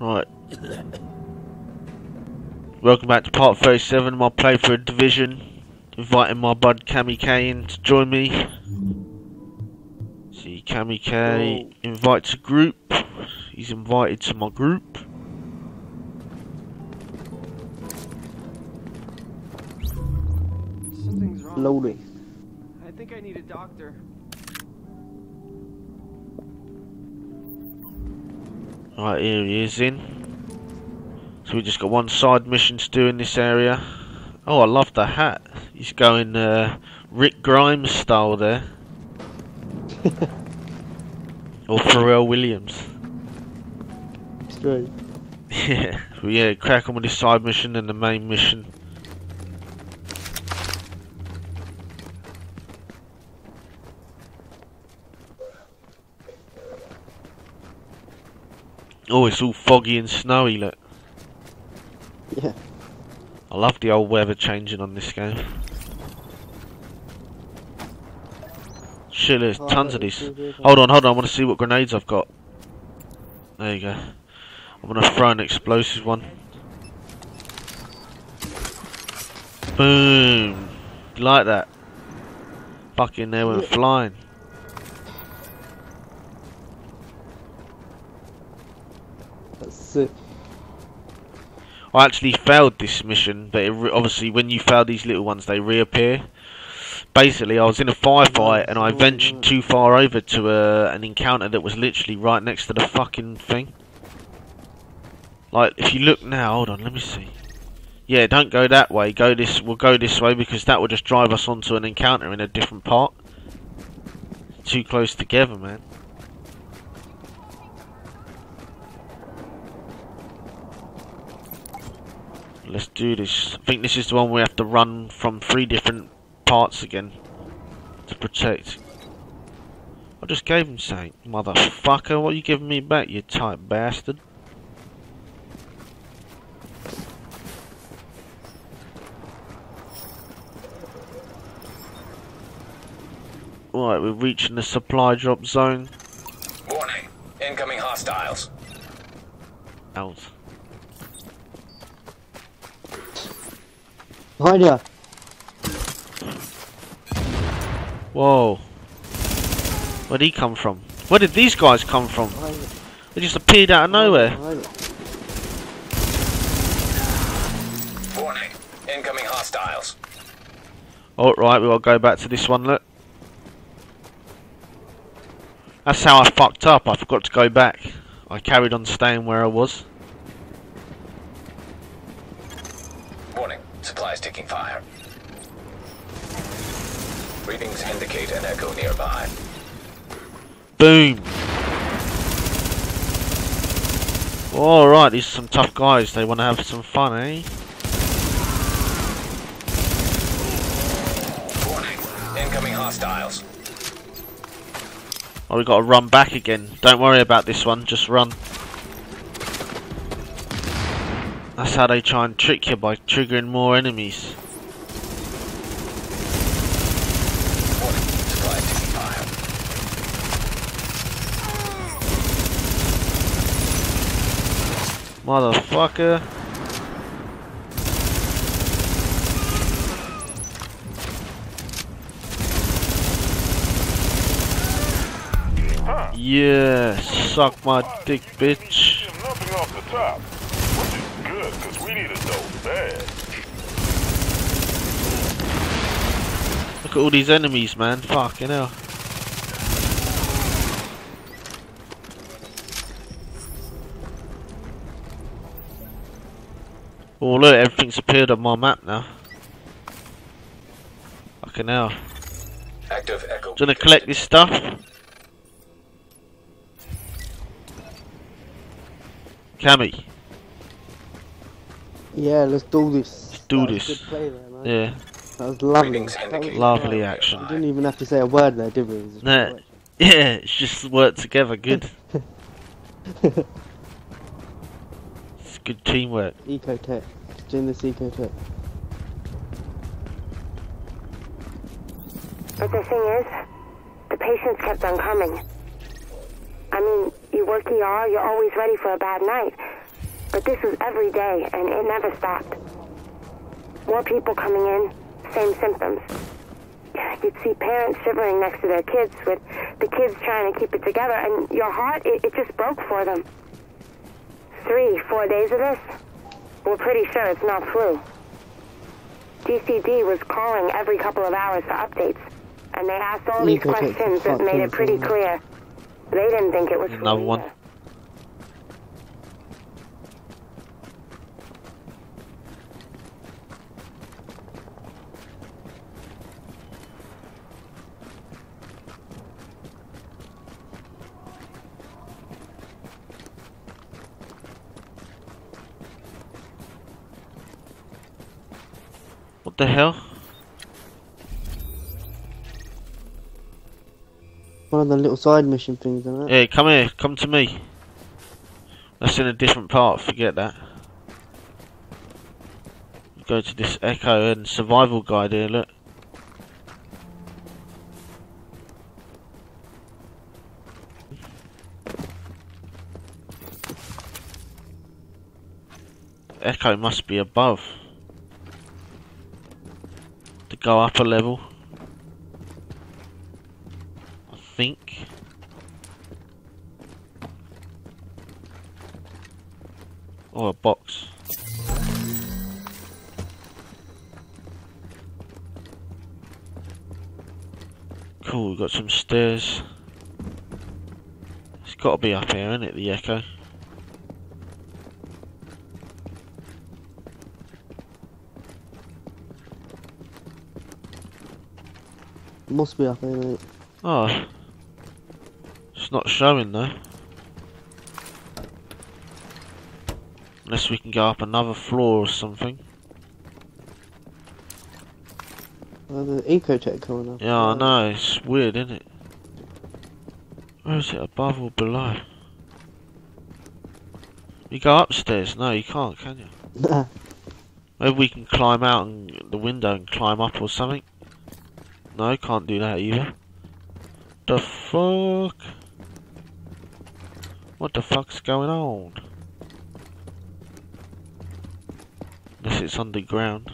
Right. Welcome back to part 37 of my playthrough of Division. Inviting my bud Cami K in to join me. See Cami K invite to group. He's invited to my group. Something's wrong. Loading. I think I need a doctor. Right, here he is in. So we just got one side mission to do in this area. Oh, I love the hat. He's going uh, Rick Grimes style there. or Pharrell Williams. Straight. Yeah, yeah, crack on with this side mission and the main mission. Oh, it's all foggy and snowy, look. Yeah. I love the old weather changing on this game. Shit, there's Oh, tons of these. Hold on, hold on, I want to see what grenades I've got. There you go. I'm gonna throw an explosive one. Boom! You like that? Fucking they went Yeah. flying. I actually failed this mission, but obviously when you fail these little ones, they reappear. Basically, I was in a firefight and I ventured too far over to uh, an encounter that was literally right next to the fucking thing. Like, if you look now, hold on, let me see. Yeah, don't go that way. Go this. We'll go this way because that will just drive us onto an encounter in a different part. Too close together, man. Let's do this. I think this is the one we have to run from three different parts again to protect. I just gave him something, motherfucker. What are you giving me back, you tight bastard? Right, we're reaching the supply drop zone. Warning. Incoming hostiles. Out. Behind ya. Whoa. Where'd he come from? Where did these guys come from? They just appeared out of nowhere. Warning. Incoming hostiles. Alright, we gotta go back to this one, look. That's how I fucked up, I forgot to go back. I carried on staying where I was. Supplies taking fire. Readings indicate an echo nearby. Boom! Alright, these are some tough guys, they wanna have some fun, eh? Warning. Incoming hostiles. Oh, we've gotta run back again. Don't worry about this one, just run. That's how they try and trick you by triggering more enemies. Motherfucker. Yeah, suck my dick, bitch. Nothing off the top, which is good because we need it so bad. Look at all these enemies, man. Fucking hell. Oh look, everything's appeared on my map now. Fucking hell. Active echo. Do you wanna collect this stuff? Cammy, Yeah, let's do this. Let's do That this. Play there, yeah, That was lovely. That was Lovely action. We didn't even have to say a word there, did we? It was Nah. yeah, it's just worked together good. It's good teamwork. Eco Ecotech. Join this Ecotech. But the thing is, the patients kept on coming. I mean, you work ER, you're always ready for a bad night. But this was every day, and it never stopped. More people coming in, same symptoms. You'd see parents shivering next to their kids, with the kids trying to keep it together, and your heart, it, it just broke for them. Three, four days of this? We're pretty sure it's not flu. DCD was calling every couple of hours for updates, and they asked all these go take the questions that made it pretty clear. They didn't think it was flu Another one. either. The hell? One of the little side mission things, isn't it? Hey, come here. Come to me. That's in a different part. Forget that. Go to this Echo and Survival Guide here. Look. Echo must be above. Go up a level. I think. Or a box. Cool, we've got some stairs. It's got to be up here, isn't it, the echo? Must be up here, mate. Oh. It's not showing though. Unless we can go up another floor or something. Oh, the eco check coming up. Yeah, I know, it's weird, isn't it? Where is it, above or below? You go upstairs? No, you can't, can you? Maybe we can climb out and the window and climb up or something. No, I can't do that either. The fuck? What the fuck's going on? Unless it's underground.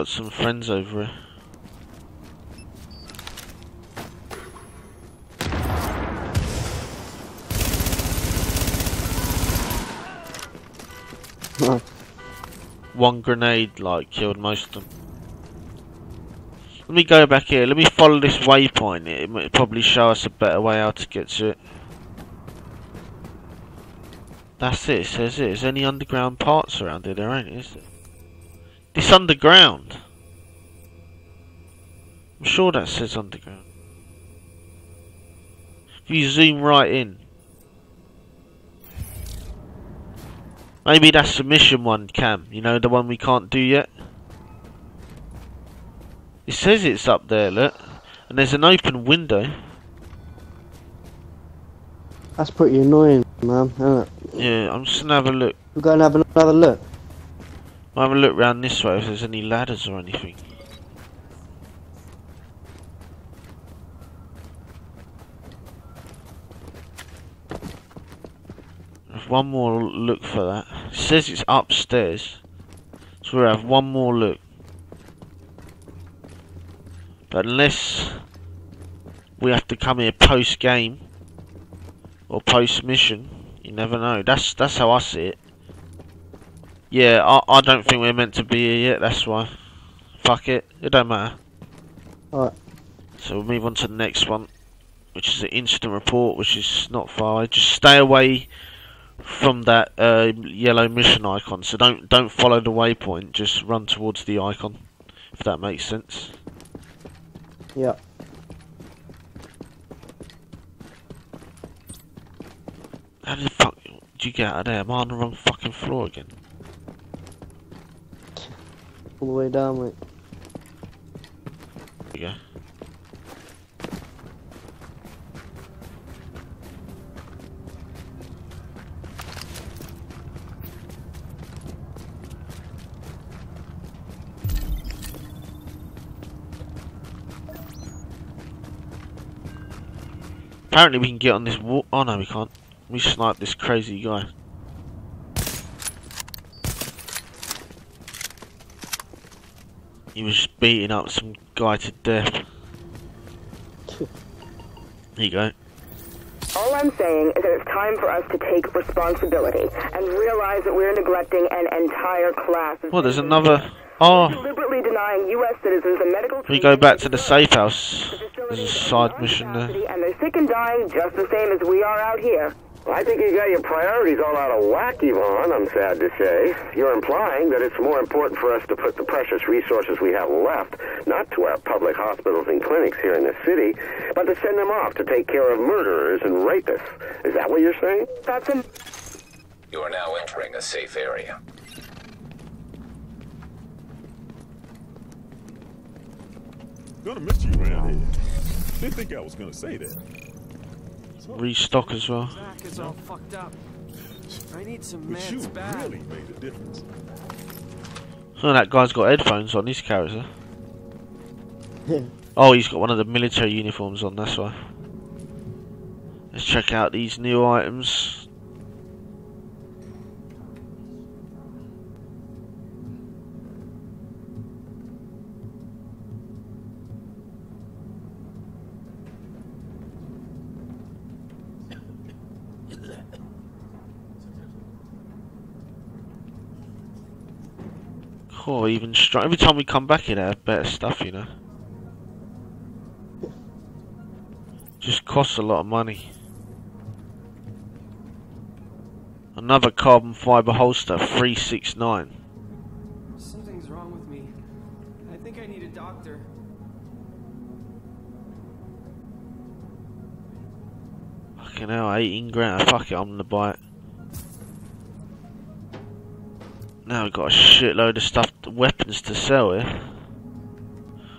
Got some friends over here. One grenade like killed most of them. Let me go back here. Let me follow this waypoint. It might probably show us a better way how to get to it. That's it. It says it. Is there any underground parts around here? There ain't, is there? This underground. I'm sure that says underground. If you zoom right in. Maybe that's the mission one, Cam. You know, the one we can't do yet. It says it's up there, look. And there's an open window. That's pretty annoying, man, isn't it? Yeah, I'm just gonna have a look. We're going to have another look. I'll have a look round this way if there's any ladders or anything. One more look for that. It says it's upstairs. So we'll have one more look. But unless we have to come here post game or post mission, you never know. That's that's how I see it. Yeah, I, I don't think we're meant to be here yet, that's why. Fuck it, it don't matter. Alright. So we'll move on to the next one, which is an instant report, which is not far. Just stay away from that uh, yellow mission icon. So don't don't follow the waypoint, just run towards the icon, if that makes sense. Yeah. How the fuck did you get out of there? Am I on the wrong fucking floor again? All the way down, mate. There you go. Apparently we can get on this wall. Oh no, we can't. We snipe this crazy guy. He was beating up some guy to death. There you go. All I'm saying is that it's time for us to take responsibility and realize that we're neglecting an entire class Well, there's another. Oh, deliberately denying U.S. citizens the medical we go back to the safe house. The There's facility a is side mission there. And they're sick and dying just the same as we are out here. I think you got your priorities all out of whack, Yvonne, I'm sad to say. You're implying that it's more important for us to put the precious resources we have left, not to our public hospitals and clinics here in the city, but to send them off to take care of murderers and rapists. Is that what you're saying? That's a You are now entering a safe area. Gonna miss you around here. Didn't think I was gonna say that. Restock as well. Back is all fucked up. I need some But you meds bad. really made a difference. Oh, that guy's got headphones on his character. Oh, he's got one of the military uniforms on, that's why. Let's check out these new items. Oh, even strong. Every time we come back here, they have better stuff, you know. Just costs a lot of money. Another carbon fiber holster, 369. Something's wrong with me. I think I need a doctor. Fucking hell, 18 grand. Fuck it, I'm gonna buy it. Now I've got a shitload of stuff, weapons to sell here.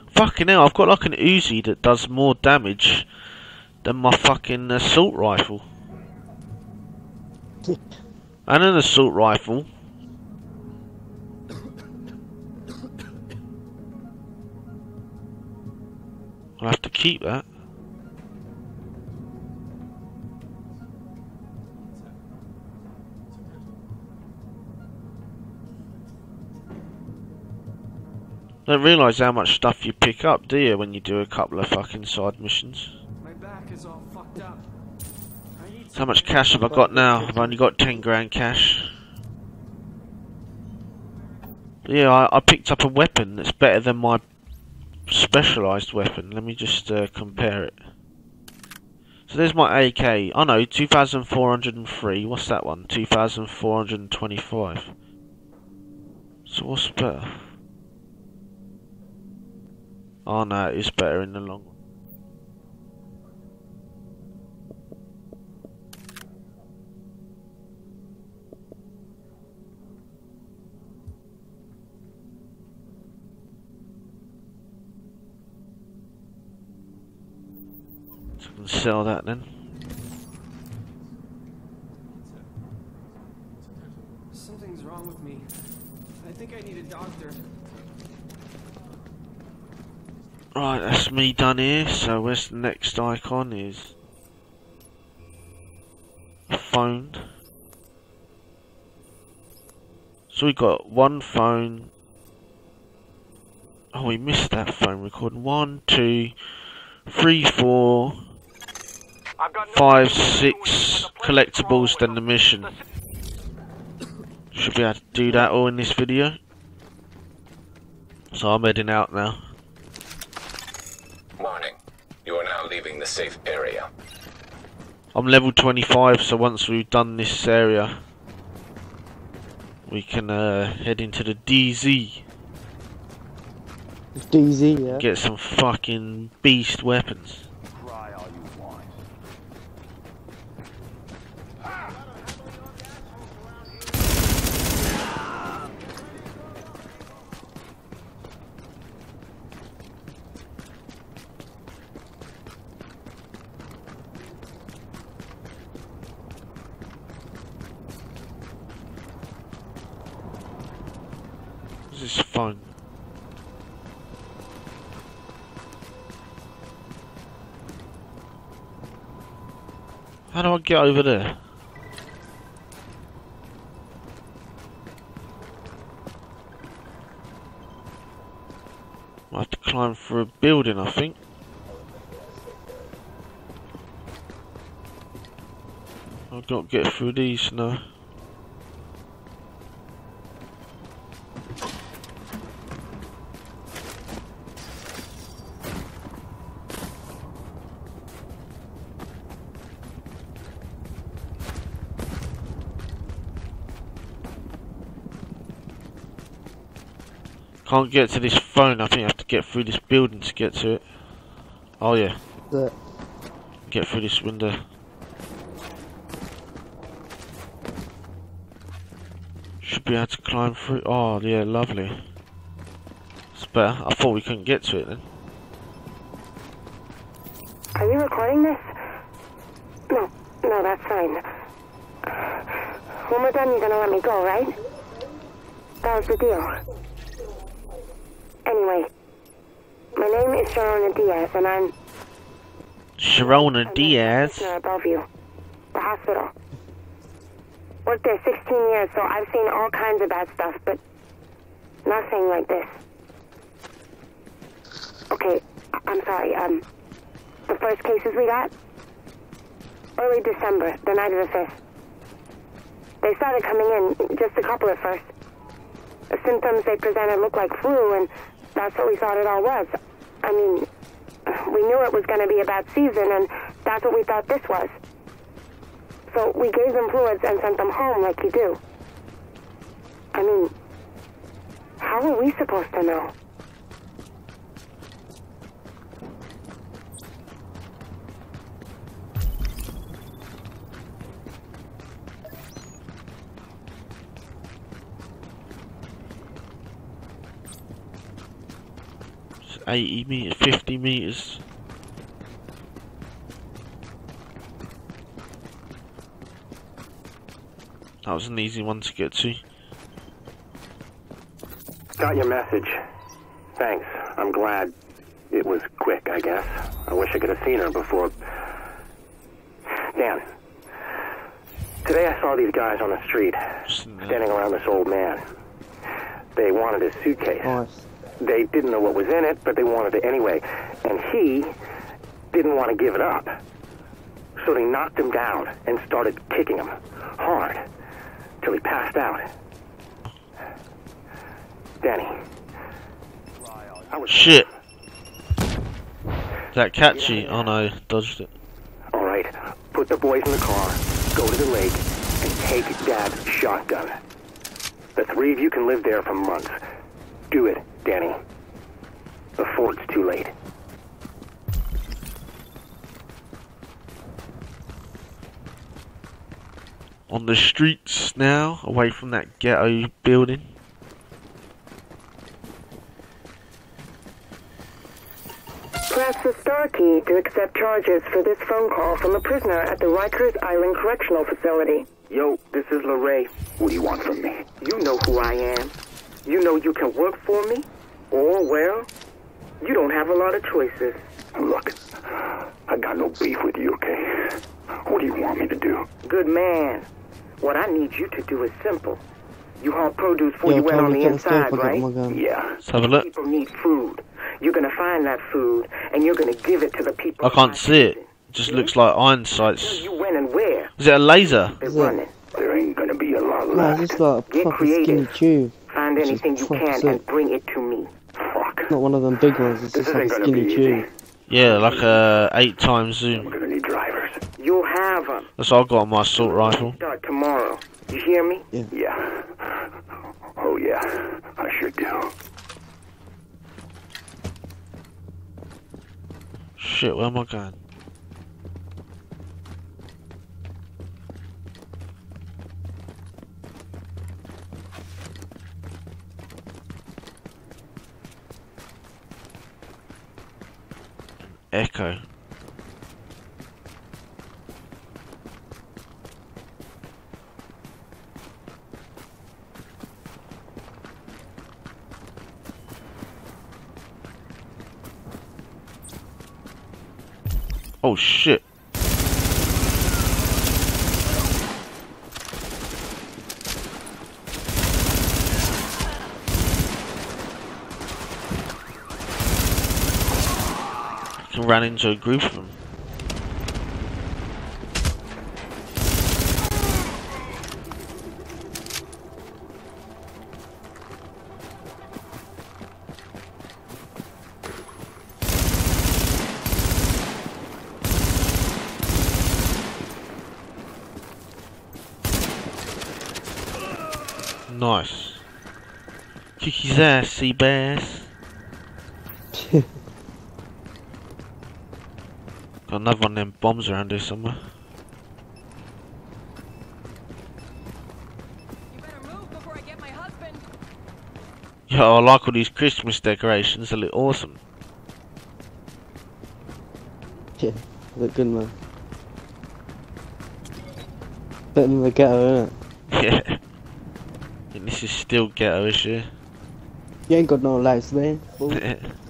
Fucking hell, I've got like an Uzi that does more damage than my fucking assault rifle. and an assault rifle. I'll have to keep that. Don't realise how much stuff you pick up, do you, when you do a couple of fucking side missions? My back is all fucked up. How much cash have I got now? I've only got 10 grand cash. Yeah, I, I picked up a weapon that's better than my specialised weapon. Let me just uh, compare it. So there's my AK. Oh no, 2,403. What's that one? 2,425. So what's better? Oh no, it's better in the long run. So I can sell that then. Something's wrong with me. I think I need a doctor. Right, that's me done here. So where's the next icon is phone. So we got one phone. Oh, we missed that phone recording. One, two, three, four, five, six collectibles. Then the mission. Should be able to do that all in this video. So I'm heading out now. Now leaving the safe area. I'm level 25, so once we've done this area, we can uh, head into the DZ, DZ, yeah. get some fucking beast weapons. What's is fun. How do I get over there? I have to climb through a building, I think. I've got to get through these now. Can't get to this phone, I think I have to get through this building to get to it. Oh yeah, The get through this window. Should be able to climb through. Oh yeah, lovely. It's better. I thought we couldn't get to it then. Are you recording this? No, no, that's fine. When we're done, you're gonna let me go, right? That was the deal. Anyway, my name is Sharona Diaz, and I'm I'm Diaz. at Bellevue, the hospital. Worked there 16 years, so I've seen all kinds of bad stuff, but nothing like this. Okay, I'm sorry. Um, the first cases we got, early December, the night of the 5th. They started coming in, just a couple at first. The symptoms they presented looked like flu, and that's what we thought it all was. I mean, we knew it was going to be a bad season, and that's what we thought this was. So we gave them fluids and sent them home like you do. I mean, how are we supposed to know? 80 meters, 50 meters. That was an easy one to get to. Got your message. Thanks. I'm glad it was quick, I guess. I wish I could have seen her before. Dan. Today I saw these guys on the street, Just in there. Uh, standing around this old man. They wanted his suitcase. They didn't know what was in it, but they wanted it anyway. And he didn't want to give it up. So they knocked him down and started kicking him hard till he passed out. Danny. I was Shit! That catchy? Oh no, dodged it. All right, put the boys in the car, go to the lake, and take Dad's shotgun. The three of you can live there for months. Do it, Danny. Before it's too late. On the streets now, away from that ghetto building. Press the star key to accept charges for this phone call from a prisoner at the Rikers Island Correctional Facility. Yo, this is LaRae. What do you want from me? You know who I am. You know you can work for me. Or, well, you don't have a lot of choices. Look, I got no beef with you, okay? What do you want me to do? Good man. What I need you to do is simple. You haul produce for Yo, you went tell on me the inside, right? Yeah. Let's have a look. People need food. You're gonna find that food, and you're gonna give it to the people. I can't see it. It just looks like iron sights. You when and where Is it a laser? they're it? running. There ain't gonna be a lot No, left. it's just like a Get fucking skinny creative. tube. Find This anything you can sick. and bring it to me. Fuck. Not one of them big ones. It's This just like a skinny tube. Yeah, like a eight times zoom. We're gonna need drivers. You'll have them. That's all I got on my assault rifle. Start tomorrow. You hear me? Yeah. Oh, yeah. I sure do. Shit, where am I going? Echo. Oh shit. Ran into a group of them. Nice. Kick his ass, sea bass. Got another one of them bombs around here somewhere. You better move before I get my husband. Yeah, I like all these Christmas decorations. They look awesome. Yeah, look good, man. Better than the ghetto, innit? Yeah. And this is still ghetto issue. You ain't got no lights, man.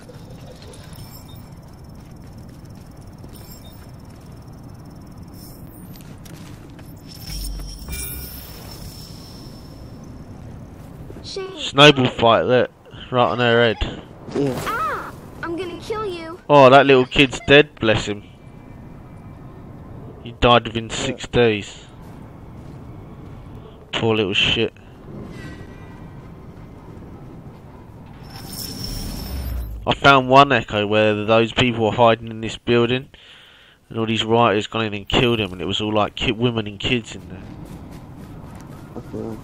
Snowball fight, look. Right on her head. Yeah. Ah! I'm gonna kill you. Oh, that little kid's dead, bless him. He died within six days. Poor little shit. I found one echo where those people were hiding in this building, and all these rioters gone in and killed him, and it was all like ki- women and kids in there. Okay.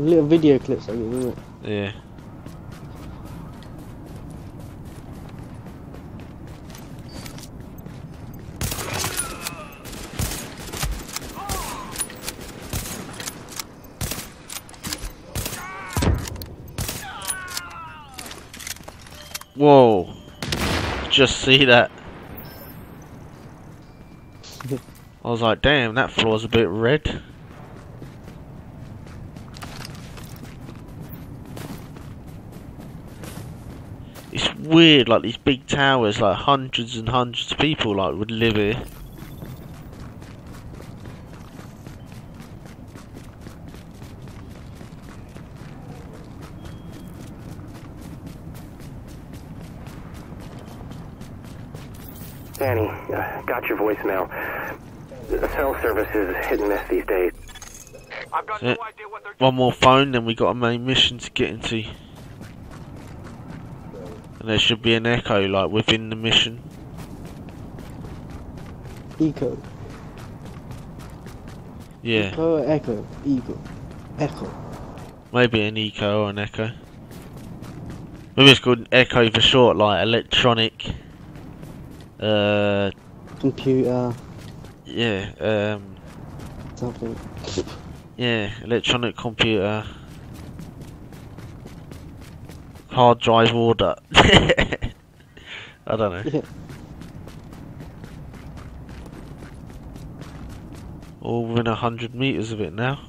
Little video clips I mean, isn't it? Yeah. Whoa. Just see that. I was like, damn, that floor's a bit red. It's weird, like these big towers, like hundreds and hundreds of people like would live here. Danny, uh, got your voicemail. The cell service is hit and miss these days. I've got no idea what they're One more phone, then we got a main mission to get into. And there should be an echo, like within the mission. Echo. Yeah, Echo, echo, eco. Echo. maybe an echo or an echo. Maybe it's called echo for short, like electronic. Uh, Computer. yeah, um, Something. yeah, electronic computer. Hard drive order. I don't know. All within a hundred meters of it now.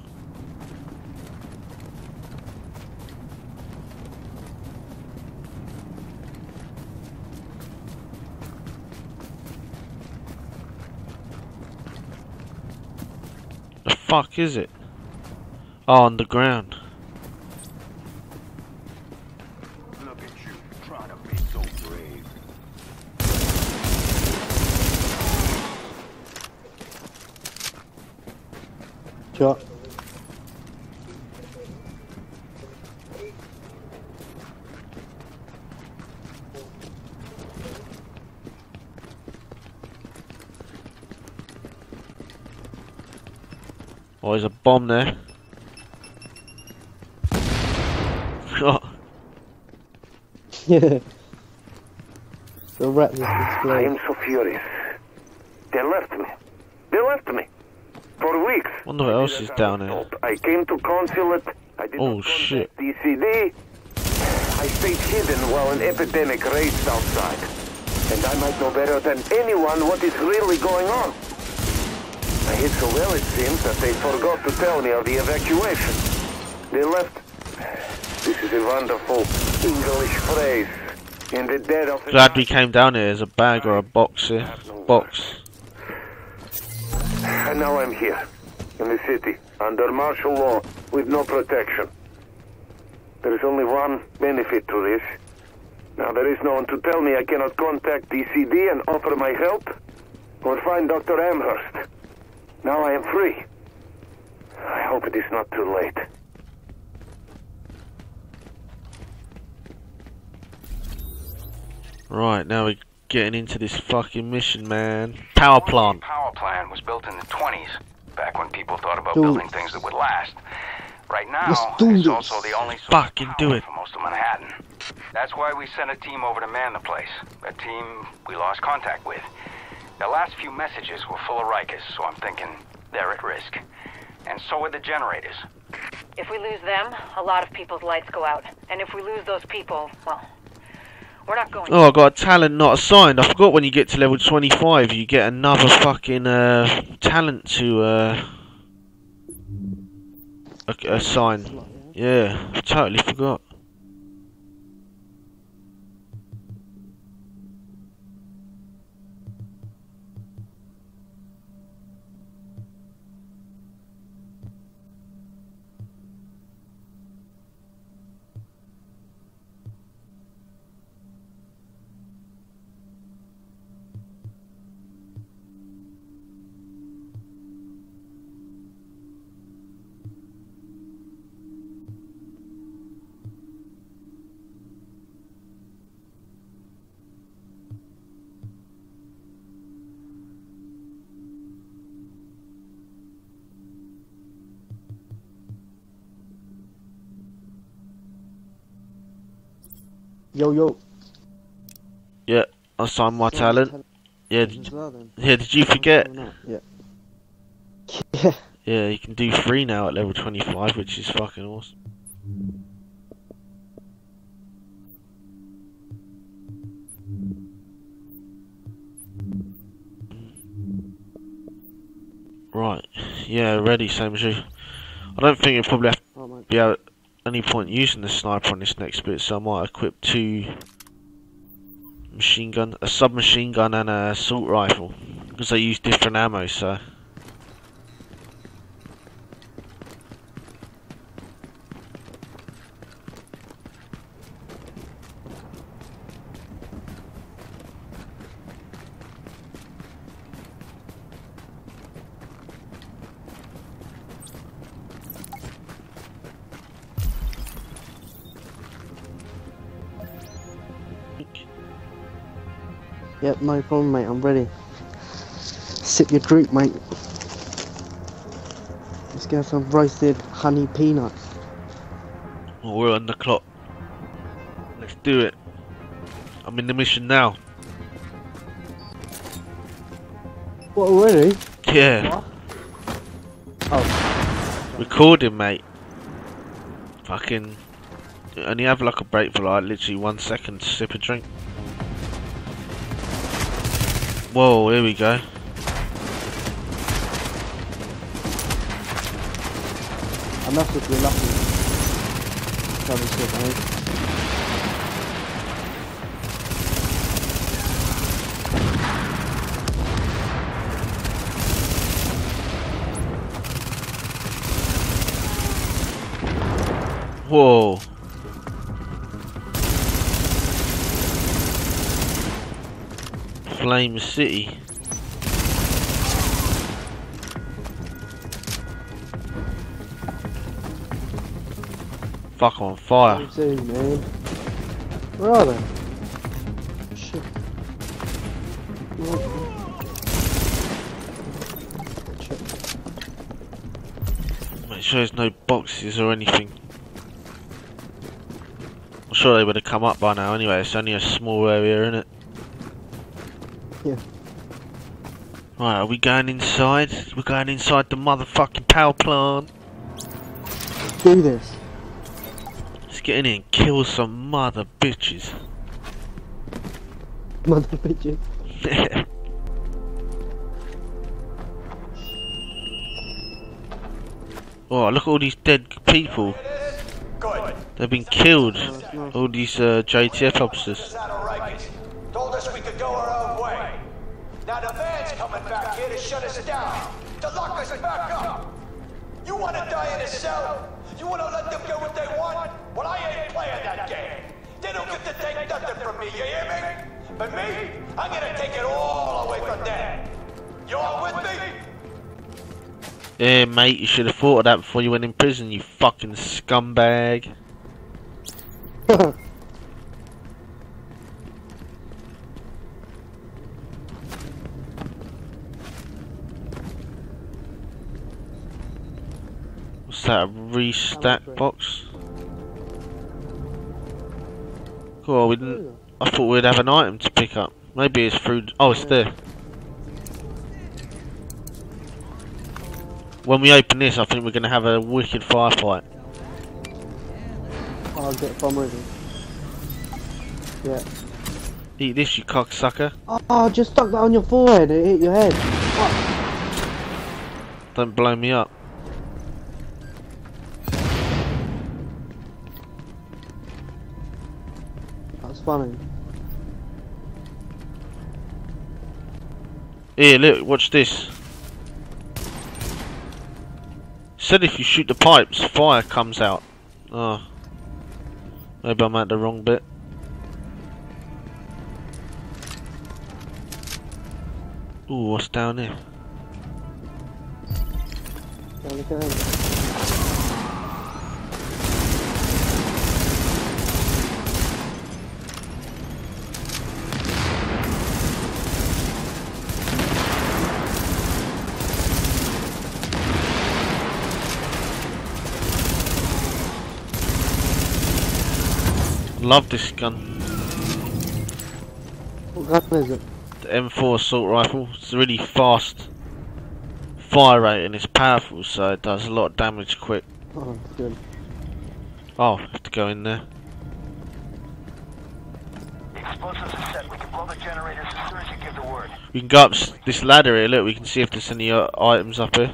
The fuck is it? Oh, on the ground. Shot. Oh, there's a bomb there. Oh, Yeah. The rat was I am so furious. They left me. They left me. For weeks. Wonder what else is down there. I came to consulate. I did Oh, shit. DCD. I stayed hidden while an epidemic raged outside. And I might know better than anyone what is really going on. I hid so well, it seems, that they forgot to tell me of the evacuation. They left. This is a wonderful English phrase. In the dead of the Glad we came down here. There's a bag or a box eh? here. Box. And now I'm here, in the city, under martial law, with no protection. There is only one benefit to this. Now, there is no one to tell me I cannot contact DCD and offer my help, or find Dr. Amherst. Now I am free. I hope it is not too late. Right, now we're getting into this fucking mission, man. Power plant. Power plant was built in the 20s, back when people thought about Dude. building things that would last. Right now, Let's do it's this. also the only source Fucking of do power it. for most of Manhattan. That's why we sent a team over to man the place. A team we lost contact with. The last few messages were full of Rikers, so I'm thinking they're at risk. And so are the generators. If we lose them, a lot of people's lights go out. And if we lose those people, well, we're not going. Oh, I got a talent not assigned. I forgot when you get to level 25, you get another fucking uh, talent to uh, assign. Yeah, I totally forgot. Yo, yo. Yeah, I signed my talent. Yeah, did, yeah, did you forget? Yeah. Yeah. Yeah, you can do three now at level 25, which is fucking awesome. Right, yeah, ready, same as you. I don't think you'll probably have Oh to be able, any point using the sniper on this next bit, so I might equip two machine gun, a submachine gun and a assault rifle, because they use different ammo, so. Yep, no problem, mate. I'm ready. Sip your drink, mate. Let's get some roasted honey peanuts. Well, oh, we're on the clock. Let's do it. I'm in the mission now. What, already? Yeah. Oh. Recording, mate. Fucking. Only have like a break for like literally one second to sip a drink. Whoa, here we go. I must have been lucky. Probably mate. Whoa. Flame City. Fuck on fire. Are man? Where are they? Shit. Make sure there's no boxes or anything. I'm sure they would have come up by now anyway, it's only a small area, isn't it? Yeah. Right, are we going inside? We're going inside the motherfucking power plant. Do this. Let's get in here and kill some mother bitches. Mother bitches. oh, look at all these dead people. They've been killed. All these uh, JTF officers. Shadow Rikers told us we could go our own way. Now the van's coming back here to shut us down, to lock us back up. You want to die in a cell? You want to let them get what they want? Well, I ain't playing that game. They don't get to take nothing from me, you hear me? But me, I'm gonna take it all away from them. You all with me? Yeah, mate, you should have thought of that before you went in prison, you fucking scumbag. that, a restack box? Cool, we didn't... I thought we'd have an item to pick up. Maybe it's through... Oh, it's there. When we open this, I think we're going to have a wicked firefight. I'll get a from ready. Yeah. Eat this, you cocksucker. Oh, just stuck that on your forehead. It hit your head. Don't blow me up. That's. Here, look, watch this. Said if you shoot the pipes, fire comes out. Oh. Maybe I'm at the wrong bit. Ooh, what's down here? Look at Love this gun. What gun is it? The M4 assault rifle. It's really fast fire rate and it's powerful, so it does a lot of damage quick. Oh, it's good. Oh, I have to go in there. Explosives are set. We can blow the generators as soon as you give the word. We can go up this ladder here. Look, we can see if there's any uh, items up here.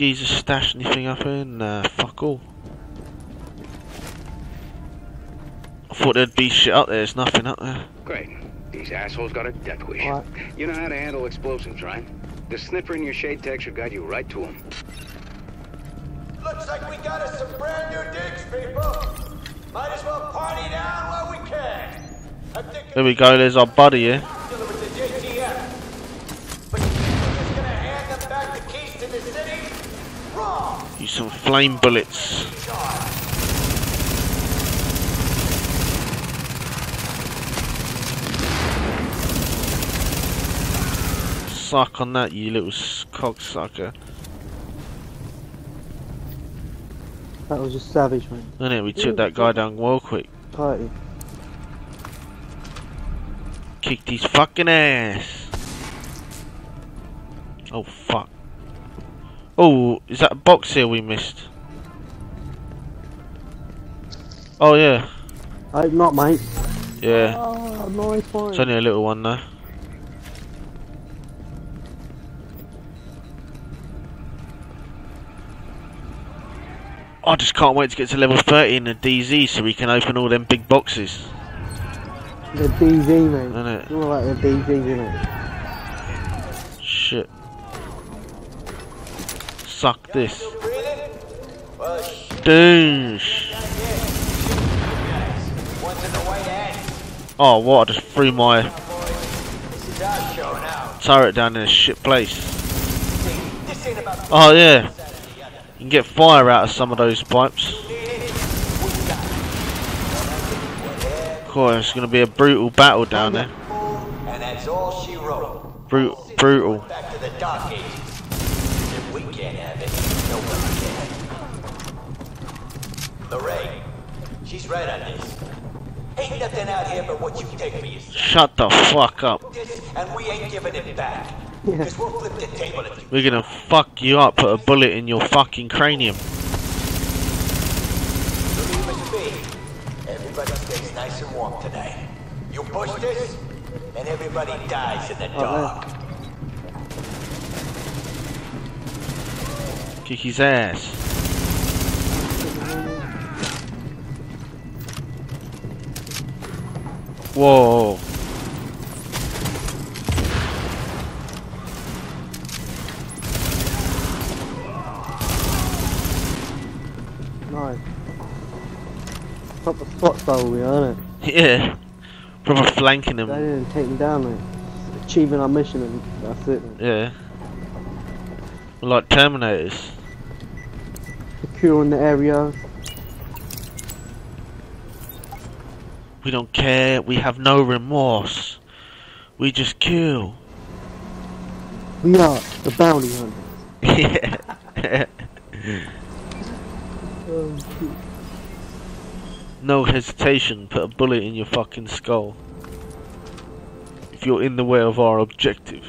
Does that geezer stash anything up here? Nah, fuck all. I thought there'd be shit up there. There's nothing up there. Great. These assholes got a death wish. What? You know how to handle explosives, right? The sniffer in your shade tech should guide you right to them. Looks like we got us some brand new digs, people. Might as well party down while we can. There we go. There's our buddy here. dealing some flame bullets. Suck on that, you little cocksucker. That was just savage, man. And it, we took that guy down well quick. Party. Kicked his fucking ass. Oh fuck. Oh, is that a box here we missed? Oh yeah, I not, mate. yeah. Oh, nice one. It's only a little one though. I just can't wait to get to level 30 in the DZ so we can open all them big boxes. The DZ, mate. Innit? You all like the DZ, innit? Shit. Suck this. Douche. one's in the white hat. Oh, what? I just threw my This is our show now. turret down in a shit place. This ain't about Oh, yeah. You can get fire out of some of those pipes. Course, it's going to be a brutal battle down there. And that's all she wrote. Brut brutal. Back to the dark ages. If we can't have it, nobody can. Lorraine, she's right on this. Ain't nothing out here but what you take me as Shut the fuck up. this, and we ain't giving it back. Because we'll flip the table if you We're going to fuck you up, put a bullet in your fucking cranium. leave us be. Everybody stays nice and warm tonight. You push this, and everybody dies in the oh, dark. Kick his ass. Whoa. Nice. Proper spot style we aren't it? Yeah. Proper flanking them. They didn't take them down like achieving our mission and that's it. Yeah. We're like Terminators. Securing the area, We don't care. We have no remorse. We just kill. We are the bounty hunters. yeah. No hesitation. Put a bullet in your fucking skull. If you're in the way of our objective.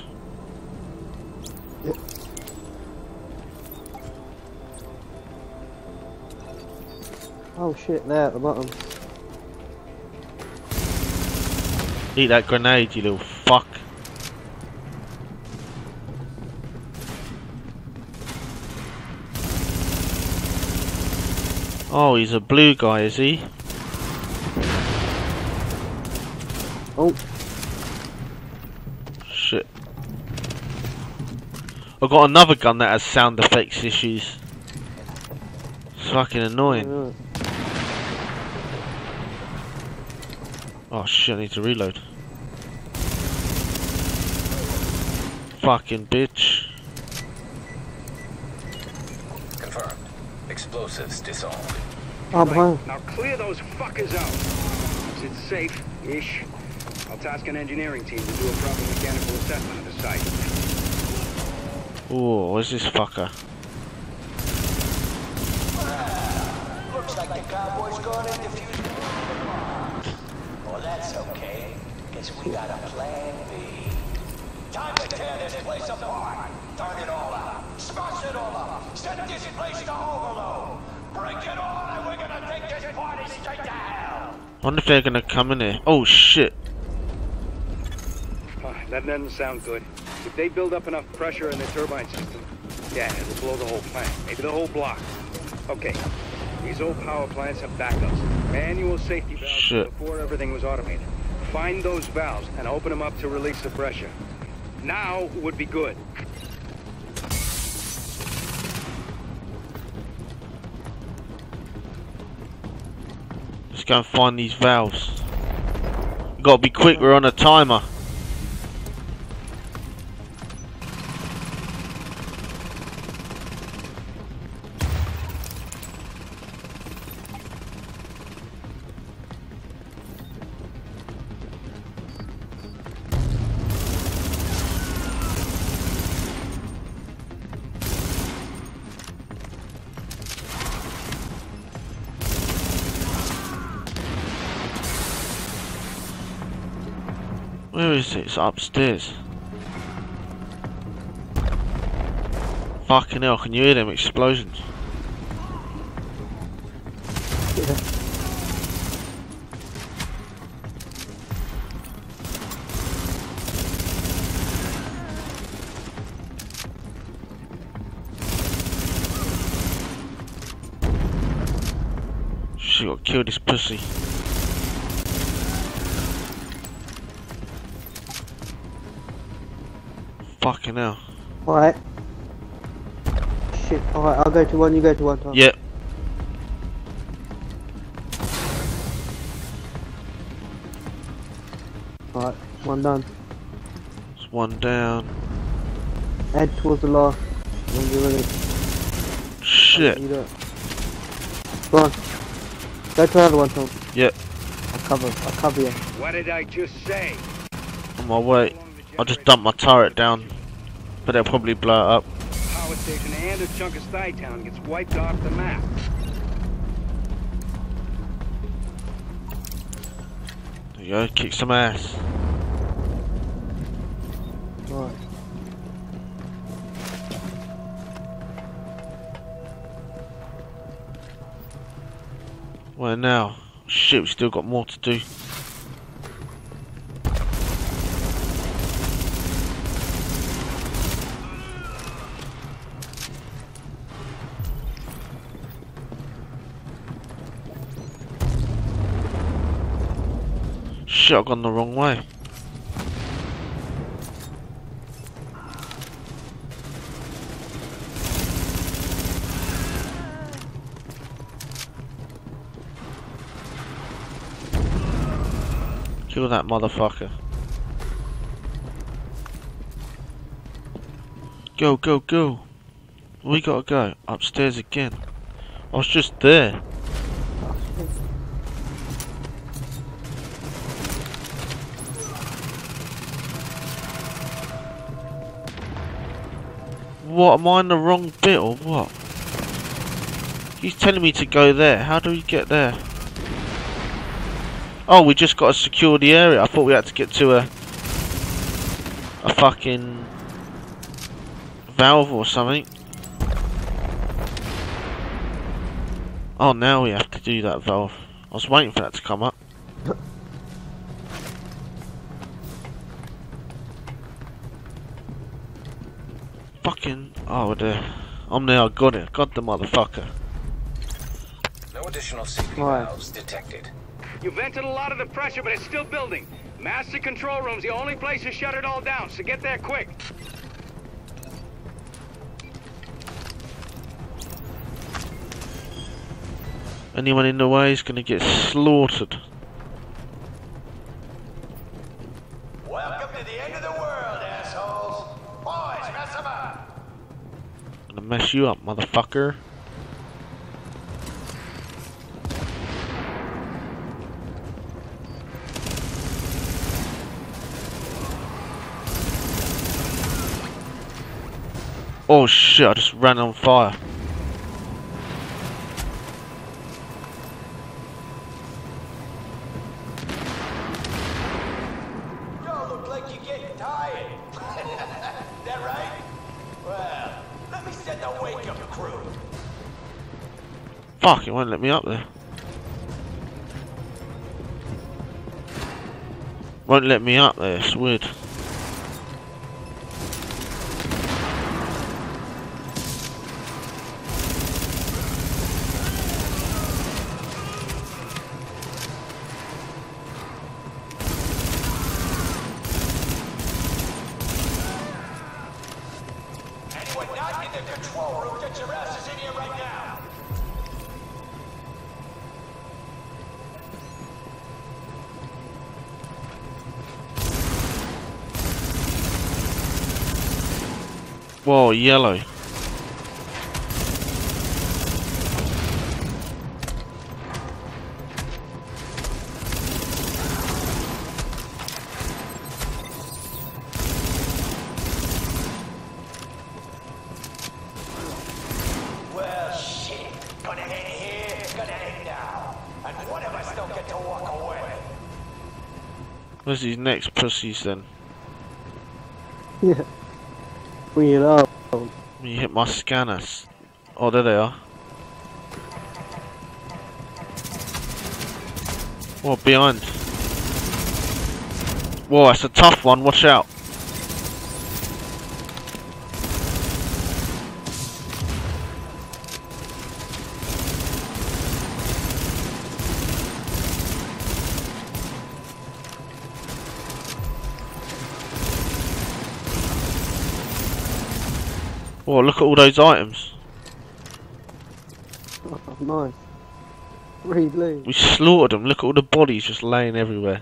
oh shit, there at the bottom. Eat that grenade, you little fuck. Oh, he's a blue guy, is he? Oh, Shit. I've got another gun that has sound effects issues. It's fucking annoying. Uh, Oh shit, I need to reload. Fucking bitch. Confirmed. Explosives disarmed. Oh, behind. Now clear those fuckers out. Is it safe-ish? I'll task an engineering team to do a proper mechanical assessment of the site. Ooh, where's this fucker? Looks like the cowboy's gone and defused the Well, that's okay, because we got a plan B. Time to tear this place apart. Turn it all out. Smash it all up. Set this place to overload. Break it all, and we're gonna take this party straight to hell. wonder if they're gonna come in here. Oh shit. Uh, that doesn't sound good. If they build up enough pressure in the turbine system, yeah, it'll blow the whole plant, maybe the whole block. Okay, these old power plants have backups, manual safety valves Shit. before everything was automated. Find those valves and open them up to release the pressure. Now would be good. Let's go and find these valves. gotta be quick, we're on a timer. Upstairs. Fucking hell, can you hear them explosions? Fucking hell. Alright. Shit, alright, I'll go to one, you go to one, Tom. Yep. Alright, one done. There's one down. Head towards the last. When you're ready. Shit. You do it. Go on. Go to another one, Tom. Yep. I'll cover, I'll cover you. What did I just say? On my way. I just dumped my turret down. But they'll probably blow it up. Power station and a chunk of Town gets wiped off the map. There you go, kick some ass. Alright. Where now? Shit, we still got more to do. Shit, I've gone the wrong way. Kill that motherfucker. Go, go, go. We gotta go. Upstairs again. I was just there. What, am I in the wrong bit or what? He's telling me to go there. How do we get there? Oh, we just got to secure the area. I thought we had to get to a a fucking valve or something. Oh, now we have to do that valve. I was waiting for that to come up. Fucking, oh, there. I'm now I got it. Got the motherfucker. No additional safety Right. valves detected. You vented a lot of the pressure, but it's still building. Master control room's the only place to shut it all down, so get there quick. Anyone in the way is gonna get slaughtered. Gonna mess you up, motherfucker. Oh shit, I just ran on fire. Fuck, it won't let me up there. Won't let me up there, it's weird. Anyone not in the control room, get your asses in here right now. Whoa, yellow. Well, shit. Gonna end here, gonna end now. And one of us don't get to walk away. Where's these next pussies then? Yeah. Bring it up. You hit my scanners. Oh, there they are. Whoa, behind. Whoa, that's a tough one, watch out. Whoa, look at all those items. Oh, nice. Read loot. We slaughtered them. Look at all the bodies just laying everywhere.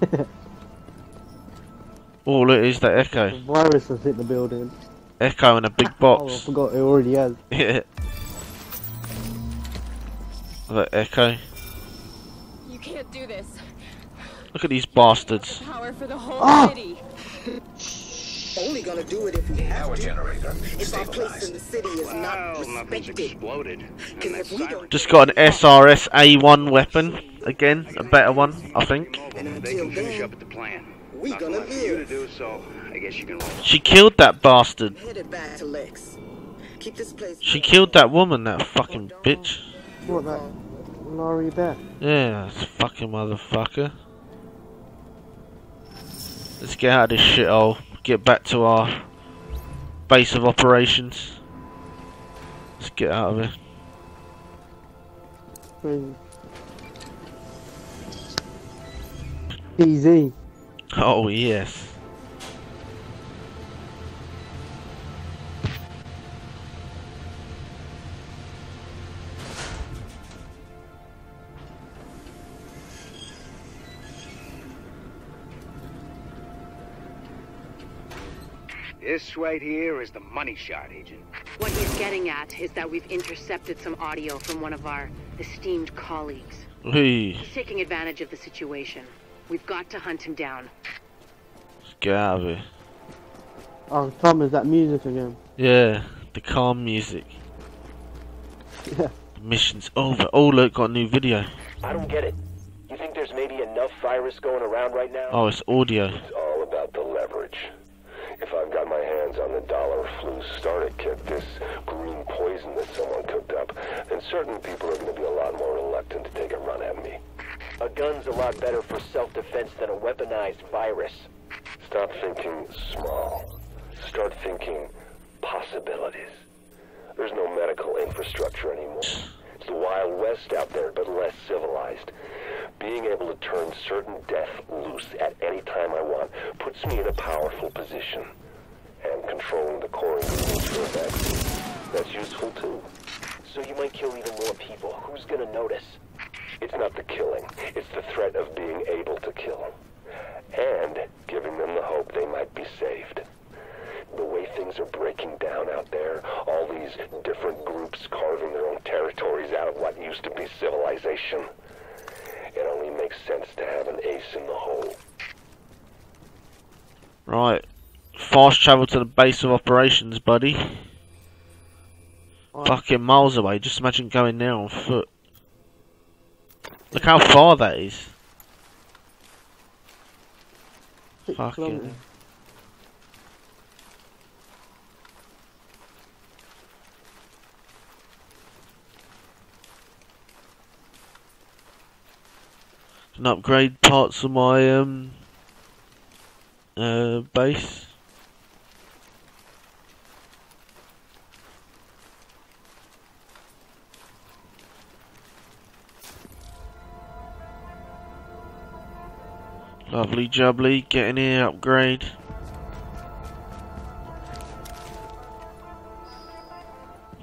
oh, look, is that Echo. The Virus has hit the building. Echo in a big box. Oh, I forgot it already has. Yeah. Look, Echo. You can't do this. Look at these bastards. Power for the whole Ah! city. Only gonna do it if we have Power to. generator If our place in the city is not Well, nothing's respected. exploded. Because if we don't Just got an SRS A1 weapon. Again, a better one, I think. And until then, the plan. we Nothing gonna left to live. do, so I guess you can. She killed that bastard. headed back to Lex. Keep this place. She killed that woman, that fucking bitch. What that? Laurie Beth. Yeah, that's fucking motherfucker. Let's get out of this shithole. Get back to our base of operations. Let's get out of here. DZ. Oh yes. This right here is the money shot, Agent. What he's getting at is that we've intercepted some audio from one of our esteemed colleagues. Hey, He's taking advantage of the situation. We've got to hunt him down. let's get out of. Oh, Tom, is that music again? Yeah, the calm music. Yeah. The mission's over. Oh, look, got a new video. I don't get it. You think there's maybe enough virus going around right now? Oh, it's audio. It's all about the leverage. If I've got my hands on the dollar flu starter kit, this green poison that someone cooked up, then certain people are going to be a lot more reluctant to take a run at me. A gun's a lot better for self-defense than a weaponized virus. Stop thinking small. Start thinking possibilities. There's no medical infrastructure anymore. It's the Wild West out there, but less civilized. Being able to turn certain death loose at any time I want puts me in a powerful position. And controlling the core ingredients for a vaccine, that's useful too. So you might kill even more people. Who's gonna notice? It's not the killing, it's the threat of being able to kill. And giving them the hope they might be saved. The way things are breaking down out there, all these different groups carving their own territories out of what used to be civilization. It only makes sense to have an ace in the hole. Right. Fast travel to the base of operations, buddy. Fucking miles away. Just imagine going there on foot. Look how far that is. Fucking. Can upgrade parts of my um uh base. Lovely jubbly, get in here, upgrade.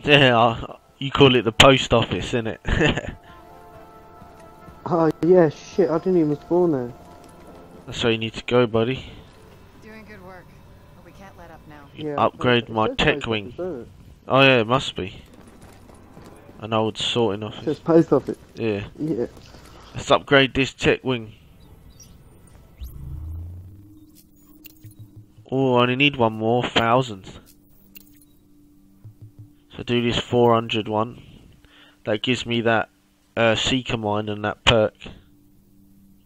Yeah, you call it the post office, innit? Oh, yeah, shit, I didn't even spawn there. That's where you need to go, buddy. Doing good work, but we can't let up now. Yeah, Upgrade my tech wing. office, doesn't it? Oh yeah, it must be. An old sorting It office. says post office. Yeah. Yeah. Let's upgrade this tech wing. Oh, I only need one more thousand. So do this 400 one. That gives me that uh, seeker mine and that perk.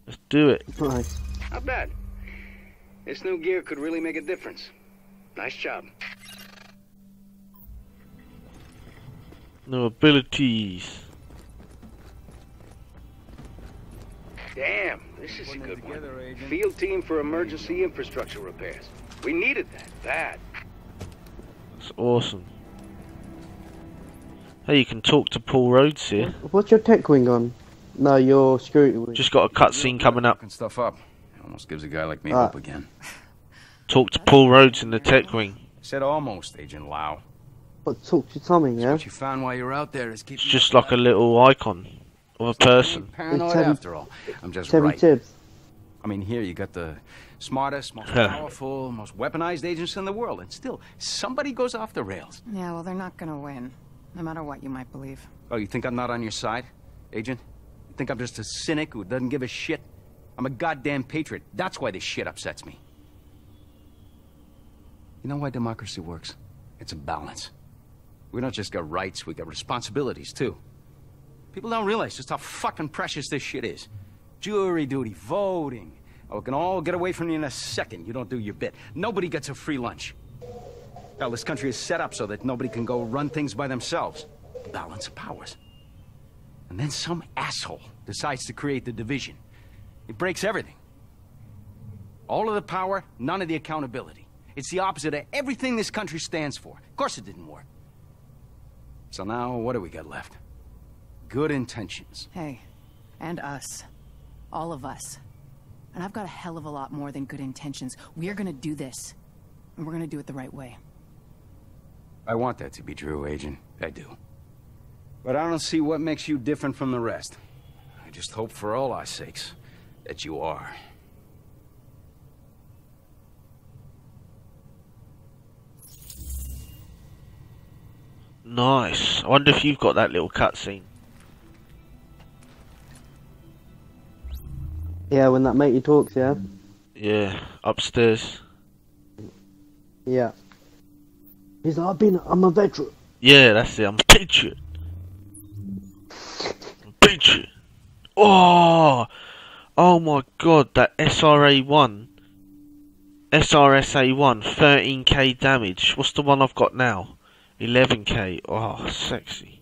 Let's do it. Nice. Not bad. This new gear could really make a difference. Nice job. No abilities. Damn, this is a good one. Field team for emergency infrastructure repairs. We needed that, bad. It's awesome. Hey, you can talk to Paul Rhodes here. What's your tech wing on? No, your security wing. Just got a cutscene coming up. Fucking stuff up. Almost gives a guy like me Ah. hope again. Talk to Paul Rhodes in the tech wing. Said almost, Agent Lau. But talk to Tommy, yeah? What you found while you were out there is keeping It's just like a little icon of a person. paranoid Teddy- after all. I'm just Chevy right. Tibbs. I mean, here you got the smartest, most powerful, most weaponized agents in the world, and still somebody goes off the rails. Yeah, well, they're not gonna win, no matter what you might believe. Oh, you think I'm not on your side, Agent? You think I'm just a cynic who doesn't give a shit? I'm a goddamn patriot. That's why this shit upsets me. You know why democracy works? It's a balance. We don't just got rights, we got responsibilities, too. People don't realize just how fucking precious this shit is. Jury duty, voting. Oh, we can all get away from you in a second. You don't do your bit. Nobody gets a free lunch. Hell, this country is set up so that nobody can go run things by themselves. Balance of powers. And then some asshole decides to create the division. It breaks everything. All of the power, none of the accountability. It's the opposite of everything this country stands for. Of course it didn't work. So now, what do we got left? Good intentions. Hey, and us. All of us. And I've got a hell of a lot more than good intentions. We are gonna do this. And we're gonna do it the right way. I want that to be true, Agent. I do. But I don't see what makes you different from the rest. I just hope for all our sakes that you are. Nice. I wonder if you've got that little cutscene. Yeah, when that matey talks, yeah? Yeah, upstairs. Yeah. He's like, I've been, I'm a veteran. Yeah, that's it. I'm a patriot. I'm a patriot. Oh, oh my god, that SRA one, SRSA one, 13k damage. What's the one I've got now? 11k. Oh, sexy.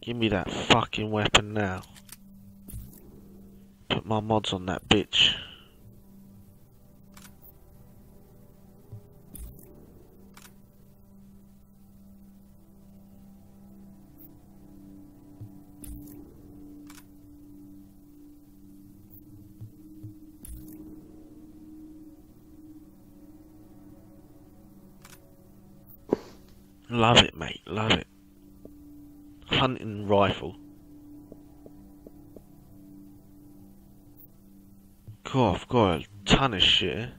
Give me that fucking weapon now. Put my mods on that bitch. Love it, mate. Love it. Hunting rifle. God, I've got a ton of shit.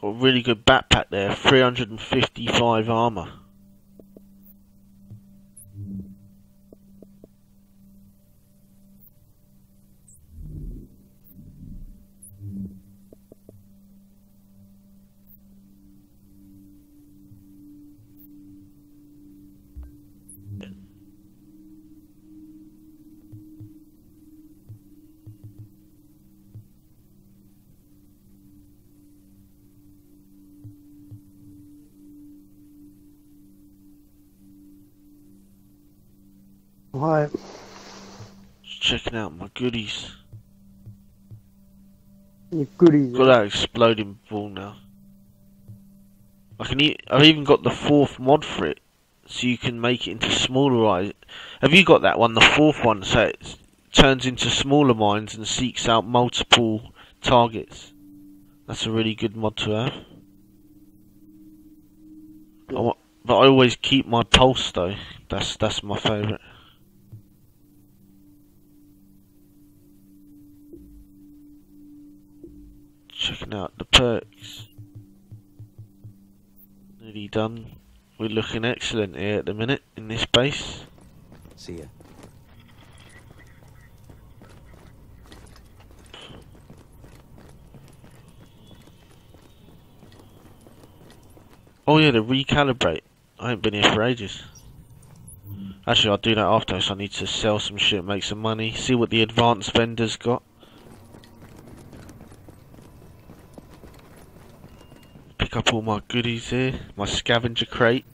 Got a really good backpack there. 355 armor. Goodies. Your goodies. Got that exploding ball now. I can. E- I've even got the fourth mod for it, so you can make it into smaller eyes. Have you got that one? The fourth one, so it turns into smaller mines and seeks out multiple targets. That's a really good mod to have. I but I always keep my pulse though. That's that's my favourite. Checking out the perks. Nearly done. We're looking excellent here at the minute in this base. See ya. Oh yeah, to recalibrate. I ain't been here for ages. Actually, I'll do that after, so I need to sell some shit, make some money, see what the advanced vendors got. Up all my goodies here, my scavenger crate.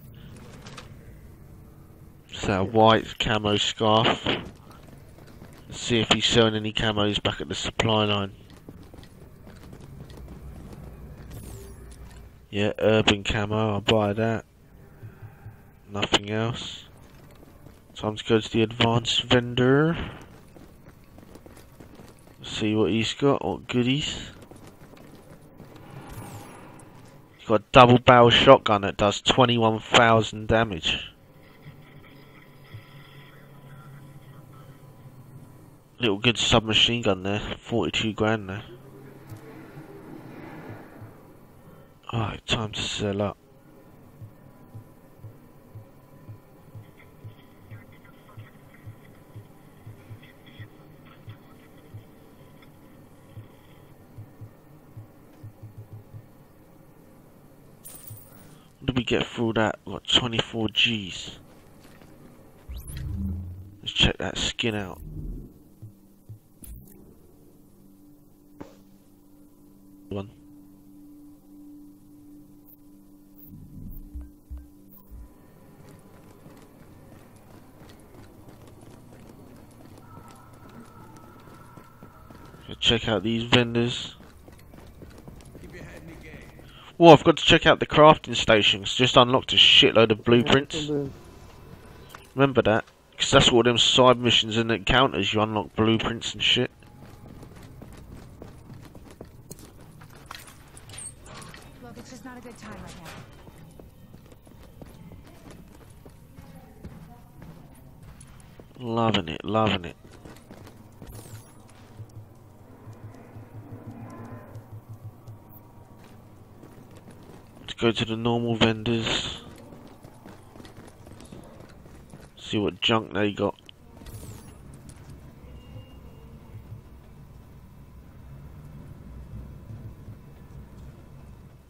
So a white camo scarf. See if he's selling any camos back at the supply line. Yeah, urban camo, I'll buy that. Nothing else. Time to go to the advanced vendor. See what he's got, what goodies. He's got a double barrel shotgun that does 21,000 damage. Little good submachine gun there, 42 grand there. Alright, time to sell up. did we get through that? Got 24 Gs? Let's check that skin out. One. Check out these vendors. Well, I've got to check out the crafting stations. Just unlocked a shitload of blueprints. Remember that? Because that's what them side missions and encounters, you unlock blueprints and shit. Look, it's just not a good time right now. Loving it, loving it. Go to the normal vendors. See what junk they got.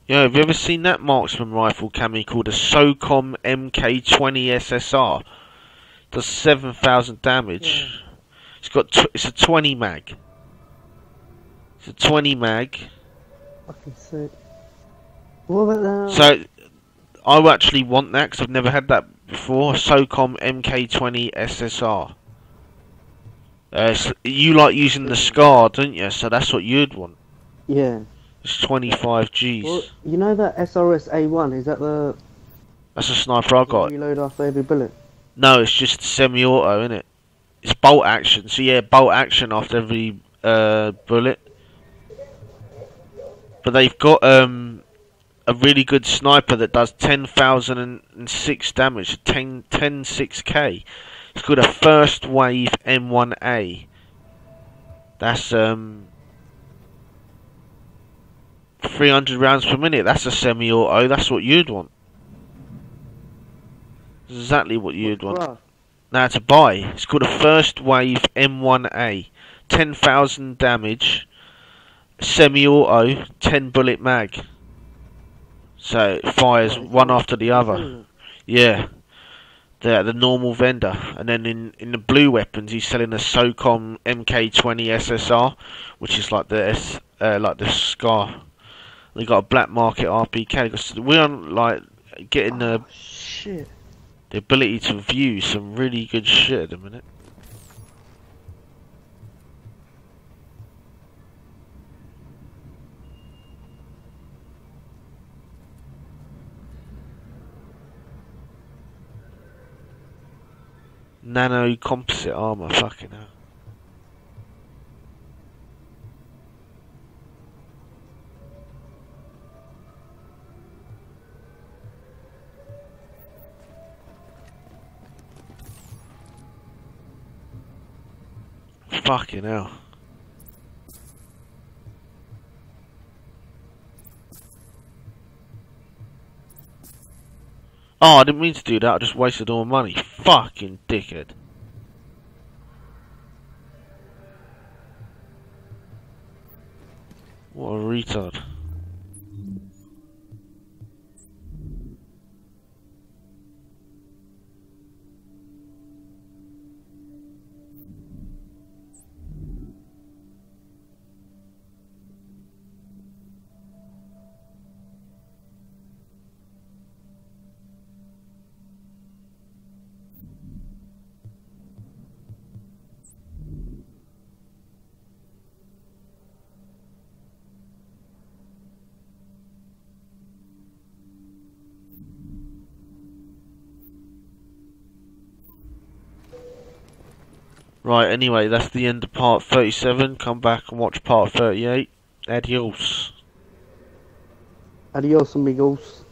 Yo, have you ever seen that marksman rifle cami called a SOCOM MK20 SSR? Does 7,000 damage. It's got it's a 20 mag. It's a 20 mag. Fucking sick. What about that? So I actually want that because I've never had that before. SOCOM MK20 SSR. Uh, so you like using the SCAR, don't you? So that's what you'd want. Yeah. It's 25 Gs. Well, you know that SRS A1? Is that the That's a sniper I got. reload after every bullet? No, it's just semi-auto, isn't it? It's bolt action. So yeah, bolt action after every uh, bullet. But they've got um, a really good sniper that does 10,006 damage, 10, 10 6k. It's called a first wave M1A. That's um 300 rounds per minute. That's a semi-auto. That's what you'd want. Exactly what you'd want. Now to buy. It's called a first wave M1A. 10,000 damage. Semi-auto. 10 bullet mag. So it fires one after the other. Yeah. The the normal vendor. And then in, in the blue weapons he's selling a SOCOM MK20 SSR, which is like the S, uh, like the Scar. They got a black market RPK. Because We're on like getting the Shit. the ability to view some really good shit at the minute. Nano composite armor, fucking hell. Fucking hell. Oh, I didn't mean to do that. I just wasted all my money. Fucking dickhead. What a retard. Right, anyway, that's the end of part 37. Come back and watch part 38. Adios. Adios, amigos.